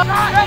Oh,